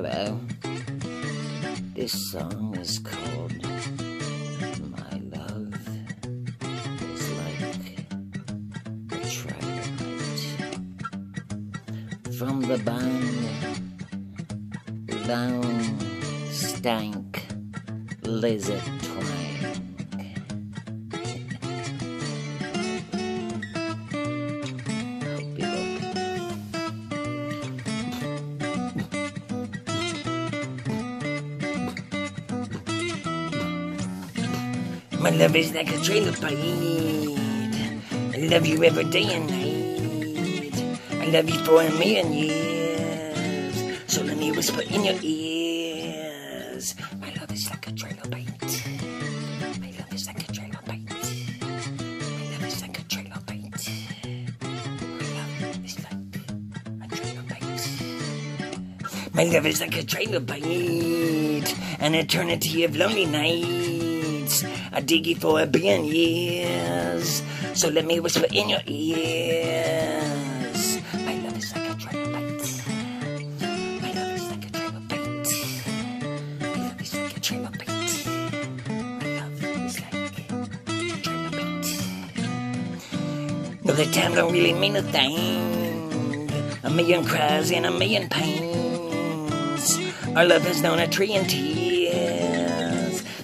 Hello. This song is called My Love is Like a Trilobite. From the band Long Stank Lizard Twang. My love is like a trailer park. I love you every day and night. I love you for a million years. So let me whisper in your ears. My love is like a trailer bite. My love is like a trilobite. My love is like a trailer. My love is like a trailer bite. My love is like a trilobite. An eternity of lonely nights. I dig you for a billion years. So let me whisper in your ears. My love is like a trilobite. My love is like a trilobite. My love is like a trilobite. My love is like a trilobite. No, the time don't really mean a thing. A million cries and a million pains. Our love has known a trillion tears.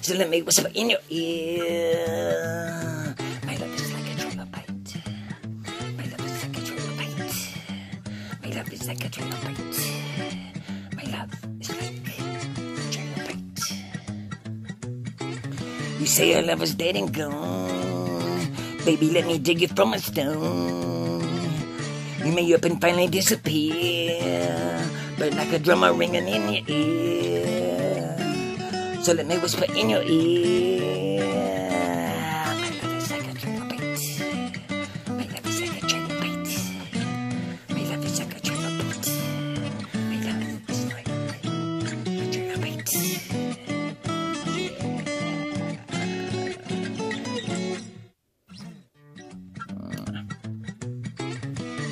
Let me whisper in your ear. My love is like a trilobite. My love is like a trilobite. My love is like a trilobite. My love is like a trilobite. You say our love is dead and gone. Baby, let me dig you from a stone. You may up and finally disappear, but like a drummer ringing in your ear. So let me whisper in your ear.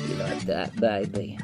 You like that, baby?